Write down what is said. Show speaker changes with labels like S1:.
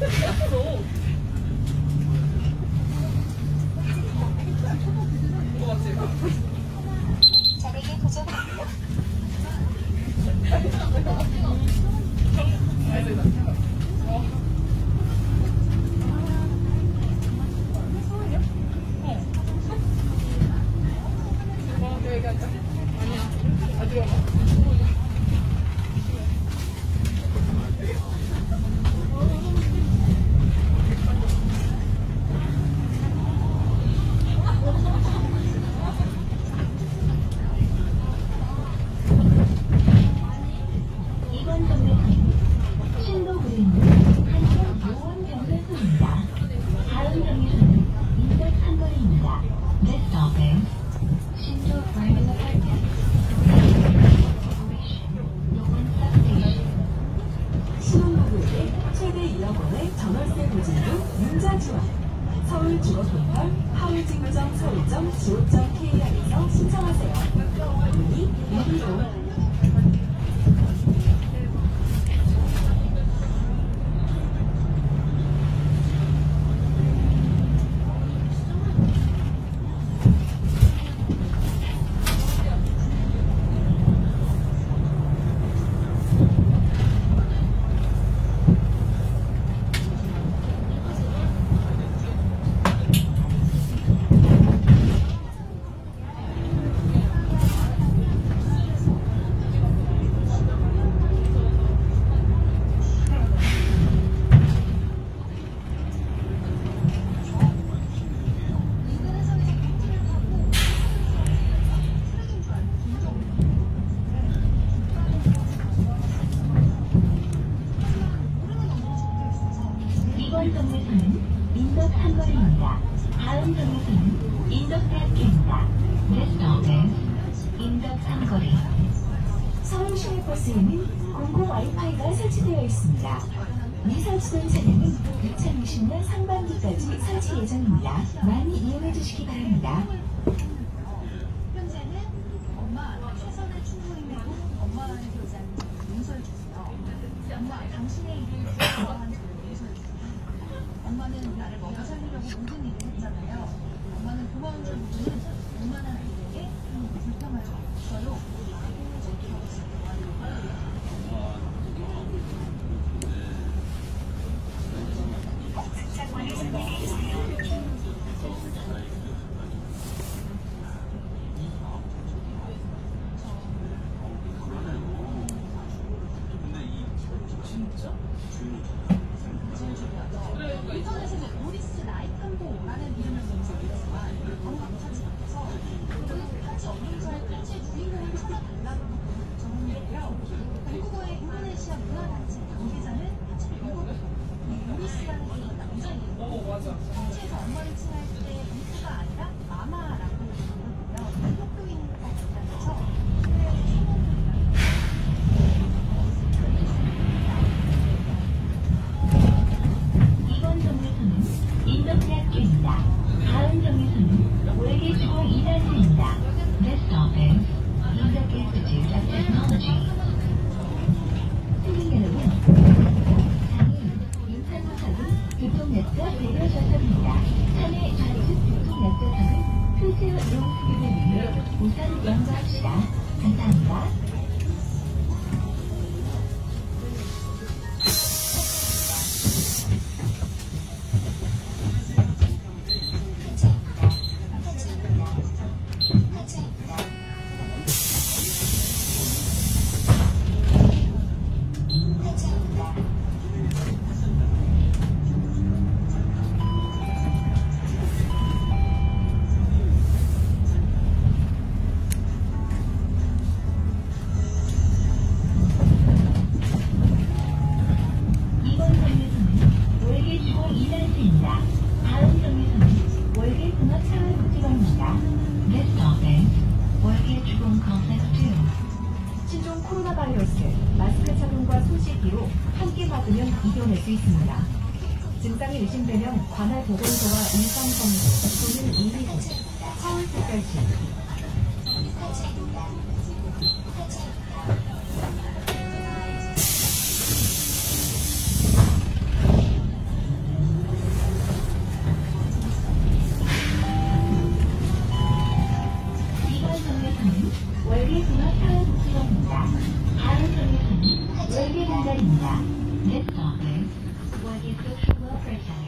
S1: 어. 어, 아니야. 아 들어가. 및 전월세 보증금 융자 지원 서울주거포털 하울증정 서울.go.kr에서 신청하세요.
S2: 인덕대학교입니다. This 인덕 한거리.
S1: 서울 시내 버스에는 공공 와이파이가 설치되어 있습니다. 미설치된 차량은 2020년 상반기까지 설치 예정입니다. 많이 이용해 주시기 바랍니다.
S3: 엄마 당신의 일을 주세요. 엄마는 나를 먹여 살리려고 모든 일을 했잖아요. 엄마는 고마운 줄 모르는 엄마는 아이에게 불평하지 저요.
S2: 필수 이용 수급을 위해 우선 연구합시다. 감사합니다.
S1: 수 있습니다. 증상이 의심되면 관할 보건소와 일상검사 또는 이의원, 서울특별시
S2: 이번 정류소는 월계공업차원국지관입니다. 다음 정류소는 월계 공단입니다. This stop is 월계 Social Welfare